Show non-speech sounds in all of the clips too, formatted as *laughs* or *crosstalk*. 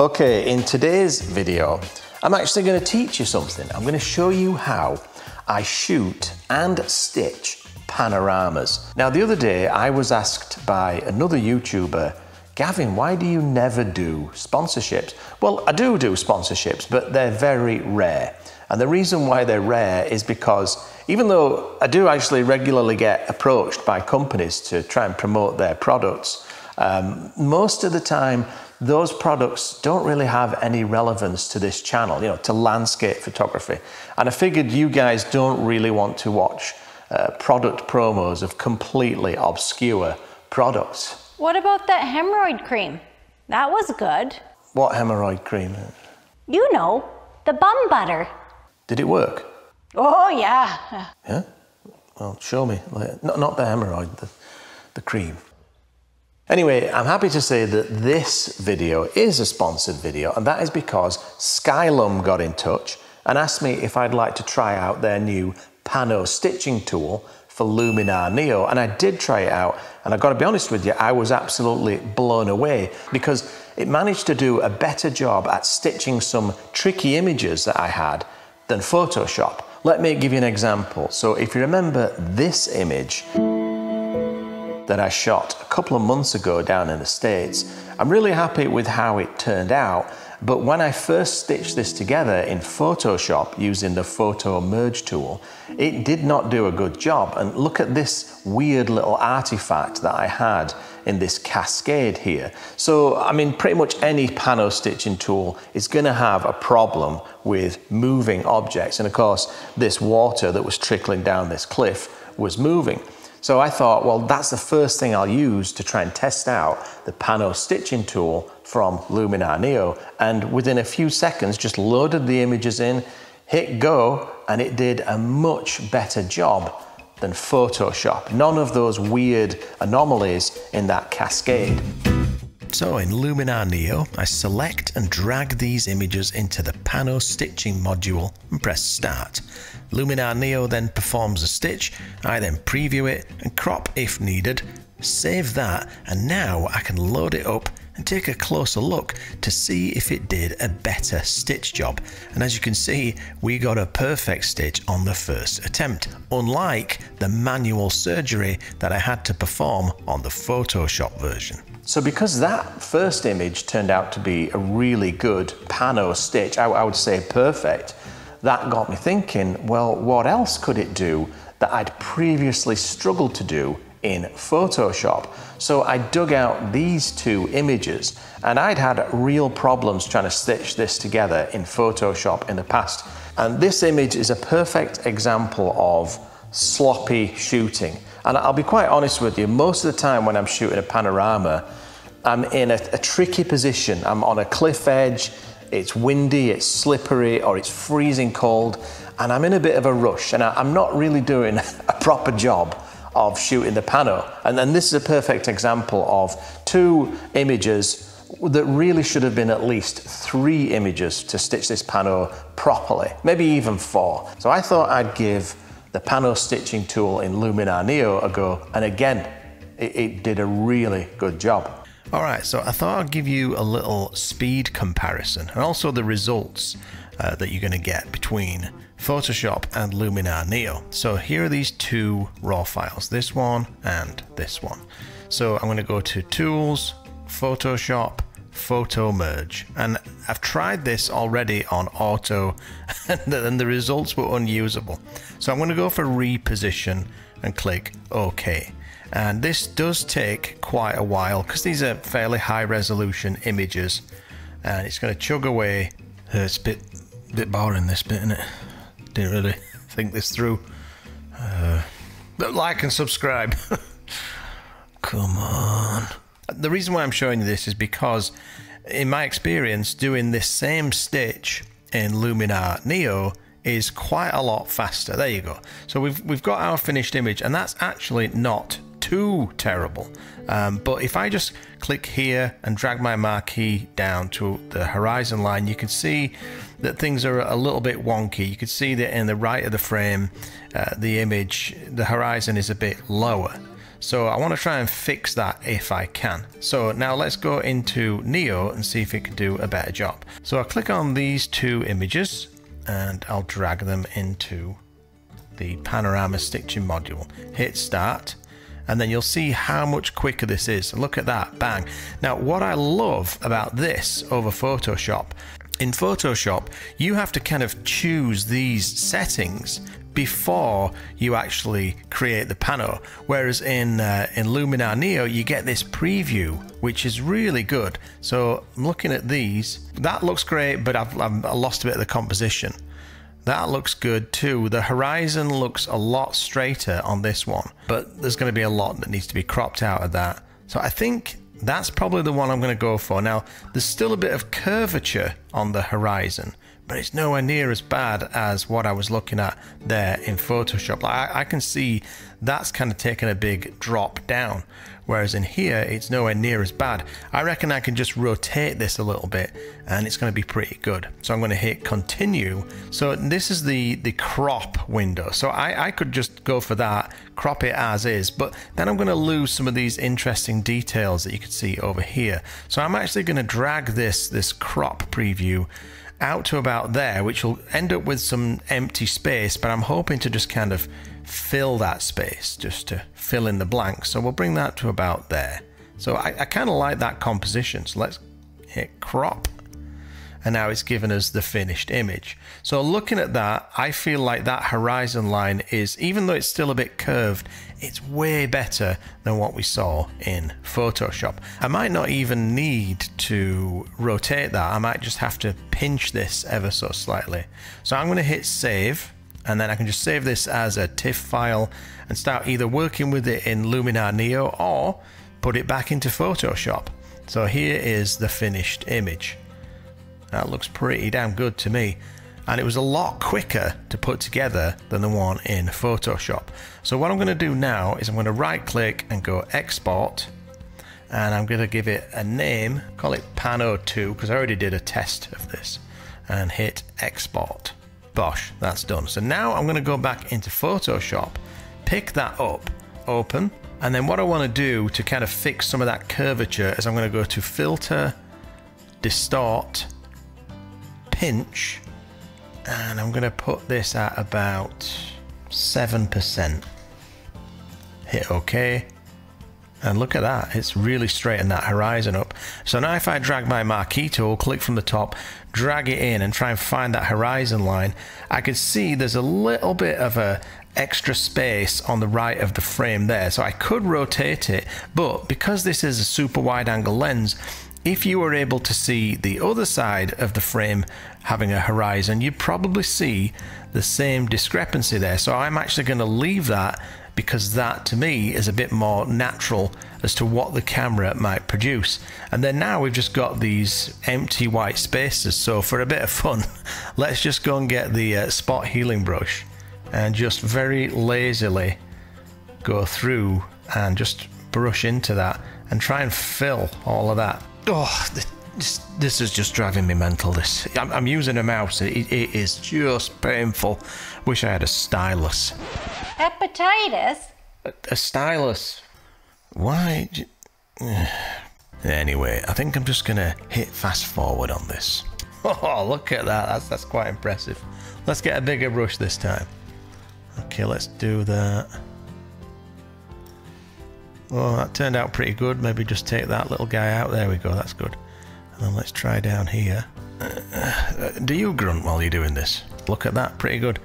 Okay, in today's video, I'm actually going to teach you something. I'm going to show you how I shoot and stitch panoramas. Now, the other day I was asked by another YouTuber, Gavin, why do you never do sponsorships? Well, I do do sponsorships, but they're very rare. And the reason why they're rare is because even though I do actually regularly get approached by companies to try and promote their products, um, most of the time those products don't really have any relevance to this channel, you know, to landscape photography. And I figured you guys don't really want to watch uh, product promos of completely obscure products. What about that hemorrhoid cream? That was good. What hemorrhoid cream? You know, the bum butter. Did it work? Oh, yeah. Yeah? Well, show me. Not, not the hemorrhoid, the, the cream. Anyway, I'm happy to say that this video is a sponsored video, and that is because Skylum got in touch and asked me if I'd like to try out their new Pano stitching tool for Luminar Neo, and I did try it out, and I've got to be honest with you, I was absolutely blown away because it managed to do a better job at stitching some tricky images that I had than Photoshop. Let me give you an example. So if you remember this image, that I shot a couple of months ago down in the States. I'm really happy with how it turned out, but when I first stitched this together in Photoshop using the Photo Merge tool, it did not do a good job. And look at this weird little artifact that I had in this cascade here. So, I mean, pretty much any pano stitching tool is gonna have a problem with moving objects. And of course, this water that was trickling down this cliff was moving. So I thought, well, that's the first thing I'll use to try and test out the Pano stitching tool from Luminar Neo. And within a few seconds, just loaded the images in, hit go, and it did a much better job than Photoshop. None of those weird anomalies in that cascade. So in Luminar Neo, I select and drag these images into the Pano stitching module and press start. Luminar Neo then performs a stitch, I then preview it and crop if needed, save that and now I can load it up and take a closer look to see if it did a better stitch job. And as you can see, we got a perfect stitch on the first attempt, unlike the manual surgery that I had to perform on the Photoshop version. So because that first image turned out to be a really good pano stitch, I, I would say perfect, that got me thinking, well, what else could it do that I'd previously struggled to do in Photoshop? So I dug out these two images and I'd had real problems trying to stitch this together in Photoshop in the past. And this image is a perfect example of sloppy shooting. And I'll be quite honest with you, most of the time when I'm shooting a panorama, I'm in a, a tricky position. I'm on a cliff edge, it's windy, it's slippery, or it's freezing cold, and I'm in a bit of a rush, and I, am not really doing *laughs* a proper job of shooting the pano. And this is a perfect example of two images that really should have been at least three images to stitch this pano properly, maybe even four. So I thought I'd give the pano stitching tool in Luminar Neo a go, and again, it, it did a really good job. All right, so I thought I'd give you a little speed comparison and also the results uh, that you're going to get between Photoshop and Luminar Neo. So here are these two raw files, this one and this one. So I'm going to go to Tools, Photoshop, Photo Merge. And I've tried this already on Auto *laughs* and the results were unusable. So I'm going to go for Reposition and click OK. And this does take quite a while because these are fairly high resolution images and it's going to chug away. Uh, it's a bit, bit boring this bit, isn't it? Didn't really *laughs* think this through. Uh, but like and subscribe. *laughs* Come on. The reason why I'm showing you this is because in my experience doing this same stitch in Luminar Neo is quite a lot faster. There you go. So we've we've got our finished image and that's actually not too terrible. Um, but if I just click here and drag my marquee down to the horizon line, you can see that things are a little bit wonky. You can see that in the right of the frame, uh, the image, the horizon is a bit lower. So I want to try and fix that if I can. So now let's go into Neo and see if it can do a better job. So I'll click on these two images and I'll drag them into the panorama stitching module. Hit start and then you'll see how much quicker this is. Look at that, bang. Now, what I love about this over Photoshop, in Photoshop, you have to kind of choose these settings before you actually create the pano. Whereas in uh, in Luminar Neo, you get this preview, which is really good. So I'm looking at these. That looks great, but I've, I've lost a bit of the composition. That looks good too. The horizon looks a lot straighter on this one, but there's going to be a lot that needs to be cropped out of that. So I think that's probably the one I'm going to go for. Now, there's still a bit of curvature on the horizon, but it's nowhere near as bad as what I was looking at there in Photoshop. I, I can see that's kind of taken a big drop down whereas in here it's nowhere near as bad. I reckon I can just rotate this a little bit and it's going to be pretty good. So I'm going to hit continue. So this is the, the crop window. So I, I could just go for that, crop it as is, but then I'm going to lose some of these interesting details that you can see over here. So I'm actually going to drag this, this crop preview out to about there, which will end up with some empty space, but I'm hoping to just kind of fill that space just to fill in the blanks. So we'll bring that to about there. So I, I kind of like that composition. So let's hit crop. And now it's given us the finished image. So looking at that, I feel like that horizon line is, even though it's still a bit curved, it's way better than what we saw in Photoshop. I might not even need to rotate that. I might just have to pinch this ever so slightly. So I'm going to hit save and then I can just save this as a TIFF file and start either working with it in Luminar Neo or put it back into Photoshop. So here is the finished image. That looks pretty damn good to me. And it was a lot quicker to put together than the one in Photoshop. So what I'm going to do now is I'm going to right click and go export and I'm going to give it a name, call it Pano 2 because I already did a test of this and hit export. Bosh, that's done. So now I'm going to go back into Photoshop, pick that up, open, and then what I want to do to kind of fix some of that curvature is I'm going to go to Filter, Distort, Pinch, and I'm going to put this at about 7%. Hit OK. And look at that, it's really straightened that horizon up. So now if I drag my marquee tool, click from the top, drag it in and try and find that horizon line, I can see there's a little bit of a extra space on the right of the frame there. So I could rotate it, but because this is a super wide angle lens, if you were able to see the other side of the frame having a horizon, you'd probably see the same discrepancy there. So I'm actually going to leave that because that to me is a bit more natural as to what the camera might produce. And then now we've just got these empty white spaces. So for a bit of fun, *laughs* let's just go and get the uh, spot healing brush and just very lazily go through and just brush into that and try and fill all of that. Oh, this, this is just driving me mental. This I'm, I'm using a mouse. It, it is just painful. Wish I had a stylus. Hepatitis? A, a stylus. Why? *sighs* Anyway, I think I'm just gonna hit fast forward on this. *laughs* Oh, look at that. That's that's quite impressive. Let's get a bigger brush this time. Okay, let's do that. Oh, that turned out pretty good. Maybe just take that little guy out. There we go. That's good. Let's try down here. Uh, do you grunt while you're doing this? Look at that. Pretty good.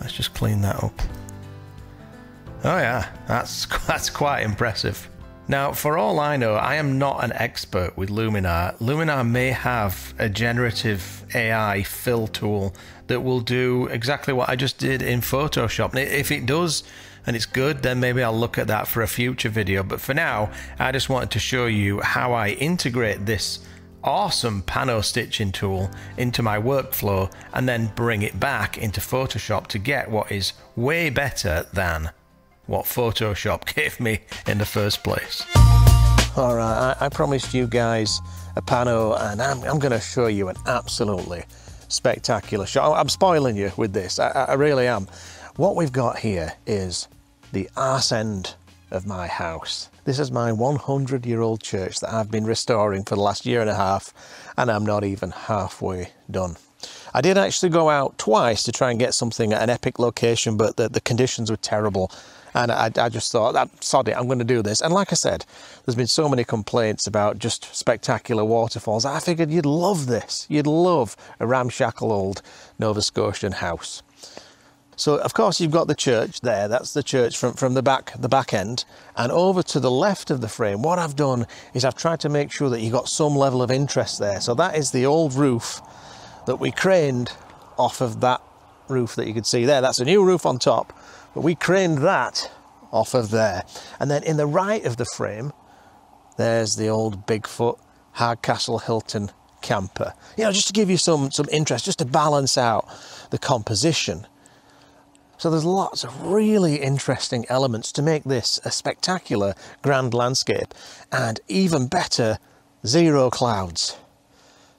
Let's just clean that up. Oh yeah, that's *laughs* that's quite impressive. Now, for all I know, I am not an expert with Luminar. Luminar may have a generative AI fill tool that will do exactly what I just did in Photoshop. If it does and it's good, then maybe I'll look at that for a future video. But for now, I just wanted to show you how I integrate this awesome pano stitching tool into my workflow and then bring it back into Photoshop to get what is way better than what Photoshop *laughs* gave me in the first place. All right, I, I promised you guys a pano and I'm, I'm going to show you an absolutely spectacular shot. Oh, I'm spoiling you with this, I, I really am. What we've got here is the arse end of my house. This is my 100 year old church that I've been restoring for the last year and a half, and I'm not even halfway done. I did actually go out twice to try and get something at an epic location, but the, the conditions were terrible. And I, I just thought, that, sod it, I'm going to do this. And like I said, there's been so many complaints about just spectacular waterfalls. I figured you'd love this. You'd love a ramshackle old Nova Scotian house. So of course you've got the church there. That's the church from, from the back the back end. And over to the left of the frame, what I've done is I've tried to make sure that you've got some level of interest there. So that is the old roof that we craned off of that roof that you could see there. That's a new roof on top, but we craned that off of there. And then in the right of the frame, there's the old Bigfoot Hardcastle Hilton camper. You know, just to give you some some interest, just to balance out the composition. So there's lots of really interesting elements to make this a spectacular grand landscape and even better, zero clouds.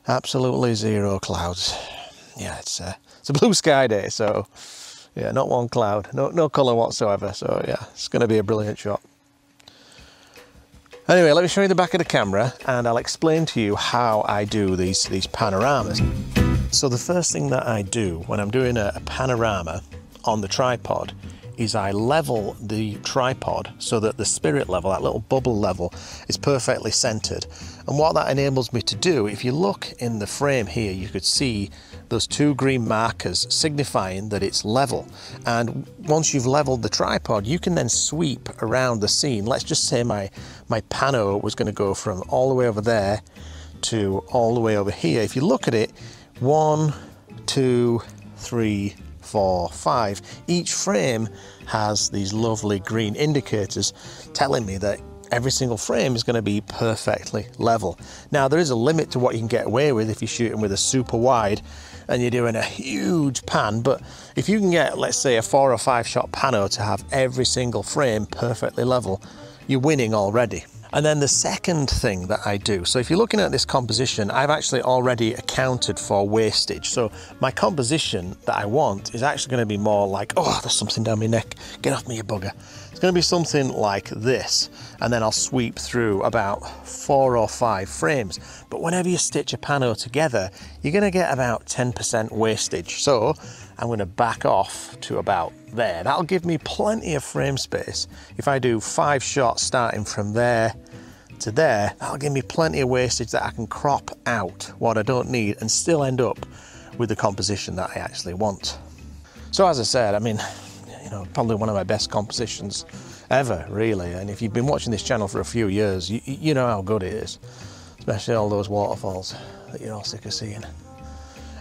Absolutely zero clouds. Yeah, it's a, it's a *laughs* blue sky day, so yeah, not one cloud, no, no colour whatsoever. So yeah, it's going to be a brilliant shot. Anyway, let me show you the back of the camera and I'll explain to you how I do these, these panoramas. So the first thing that I do when I'm doing a, a panorama on the tripod is I level the tripod so that the spirit level, that little bubble level, is perfectly centered. And what that enables me to do, if you look in the frame here, you could see those two green markers signifying that it's level. And once you've leveled the tripod, you can then sweep around the scene. Let's just say my, my pano was going to go from all the way over there to all the way over here. If you look at it, one, two, three, four, five. Each frame has these lovely green indicators telling me that every single frame is going to be perfectly level. Now there is a limit to what you can get away with if you're shooting with a super wide and you're doing a huge pan, but if you can get, let's say, a four or five shot pano to have every single frame perfectly level, you're winning already. And then the second thing that I do, so if you're looking at this composition, I've actually already accounted for wastage. So my composition that I want is actually going to be more like, oh, there's something down my neck. Get off me, you bugger. It's going to be something like this. And then I'll sweep through about four or five frames. But whenever you stitch a pano together, you're going to get about 10% wastage. So I'm going to back off to about there. That'll give me plenty of frame space. If I do five shots starting from there to there, that'll give me plenty of wastage that I can crop out what I don't need and still end up with the composition that I actually want. So as I said, I mean, you know, probably one of my best compositions ever, really. And if you've been watching this channel for a few years, you, you know how good it is, especially all those waterfalls that you're all sick of seeing.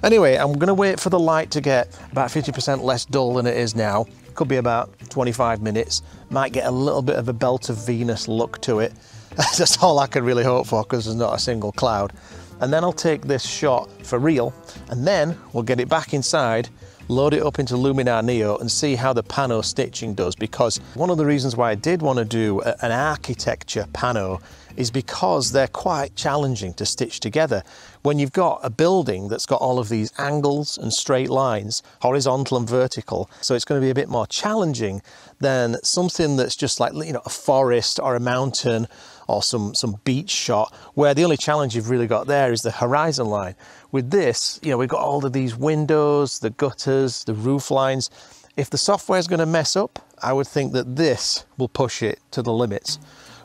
Anyway, I'm gonna wait for the light to get about 50% less dull than it is now. Could be about 25 minutes. Might get a little bit of a belt of Venus look to it. *laughs* That's all I could really hope for because there's not a single cloud. And then I'll take this shot for real and then we'll get it back inside load it up into Luminar Neo and see how the pano stitching does because one of the reasons why I did want to do an architecture pano is because they're quite challenging to stitch together. When you've got a building that's got all of these angles and straight lines, horizontal and vertical, so it's going to be a bit more challenging than something that's just like, you know, a forest or a mountain or some, some beach shot where the only challenge you've really got there is the horizon line. With this, you know, we've got all of these windows, the gutters, the roof lines. If the software is going to mess up, I would think that this will push it to the limits.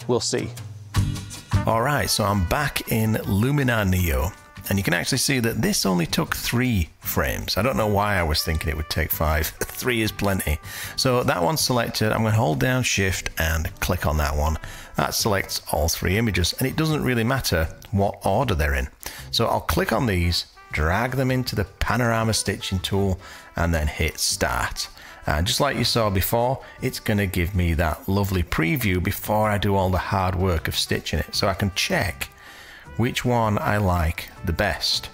We'll see. All right, so I'm back in Luminar Neo, and you can actually see that this only took three frames. I don't know why I was thinking it would take five. *laughs* three is plenty. So that one's selected. I'm going to hold down Shift and click on that one. That selects all three images, and it doesn't really matter what order they're in. So I'll click on these, drag them into the panorama stitching tool, and then hit Start. And just like you saw before, it's going to give me that lovely preview before I do all the hard work of stitching it. So I can check which one I like the best.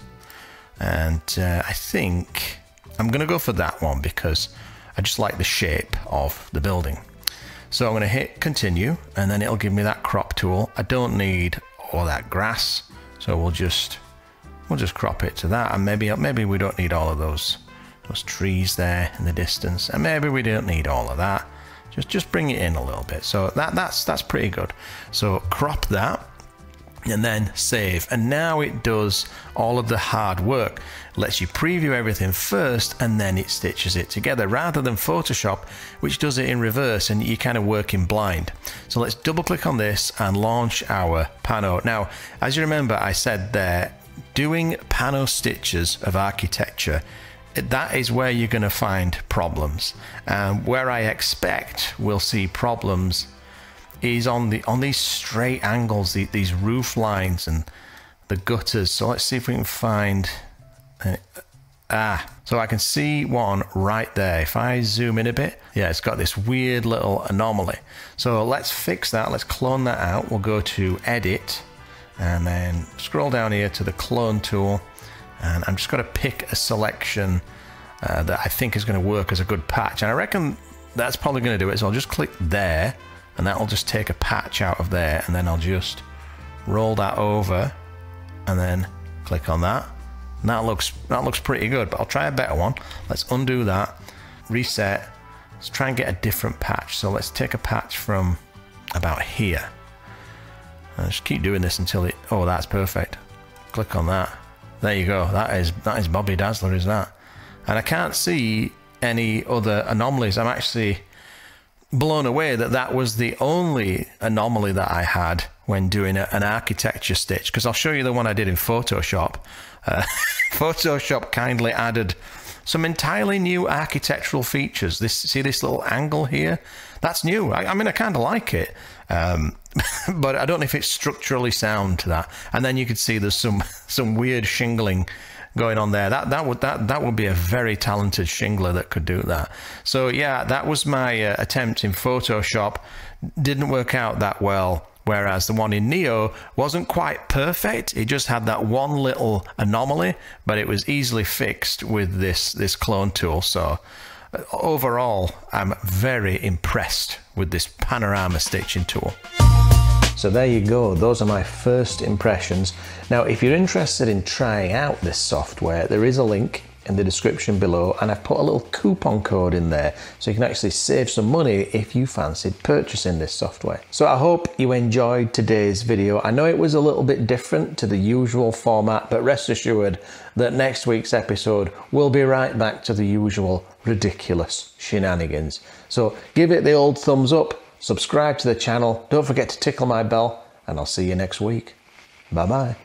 And uh, I think I'm going to go for that one because I just like the shape of the building. So I'm going to hit continue and then it'll give me that crop tool. I don't need all that grass. So we'll just we'll just crop it to that and maybe maybe we don't need all of those those trees there in the distance and maybe we don't need all of that Just just bring it in a little bit. So that that's that's pretty good. So crop that and then save. And now it does all of the hard work. Lets you preview everything first and then it stitches it together rather than Photoshop, which does it in reverse and you kind of work in blind. So let's double click on this and launch our pano. Now, as you remember, I said there, doing pano stitches of architecture that is where you're going to find problems. Um, where I expect we'll see problems is on the on these straight angles, the, these roof lines and the gutters. So let's see if we can find. Uh, ah, so I can see one right there. If I zoom in a bit, yeah, it's got this weird little anomaly. So let's fix that. Let's clone that out. We'll go to Edit and then scroll down here to the Clone tool. And I'm just going to pick a selection uh, that I think is going to work as a good patch. And I reckon that's probably going to do it. So I'll just click there and that'll just take a patch out of there and then I'll just roll that over and then click on that. And that looks that looks pretty good but I'll try a better one. Let's undo that reset. Let's try and get a different patch. So let's take a patch from about here. And just keep doing this until it oh that's perfect. Click on that. There you go. That is that is Bobby Dazzler is that? And I can't see any other anomalies. I'm actually blown away that that was the only anomaly that I had when doing a, an architecture stitch because I'll show you the one I did in Photoshop. Uh, *laughs* Photoshop kindly added some entirely new architectural features. This see this little angle here? That's new. I, I mean, I kind of like it, um, *laughs* but I don't know if it's structurally sound to that. And then you could see there's some *laughs* some weird shingling going on there. That that would that that would be a very talented shingler that could do that. So yeah, that was my uh, attempt in Photoshop. Didn't work out that well. Whereas the one in Neo wasn't quite perfect. It just had that one little anomaly, but it was easily fixed with this this clone tool. So uh, overall, I'm very impressed with this panorama stitching tool. So there you go, those are my first impressions. Now if you're interested in trying out this software, there is a link in the description below and I've put a little coupon code in there so you can actually save some money if you fancied purchasing this software. So I hope you enjoyed today's video. I know it was a little bit different to the usual format but rest assured that next week's episode will be right back to the usual ridiculous shenanigans. So give it the old thumbs up subscribe to the channel, don't forget to tickle my bell, and I'll see you next week. Bye bye.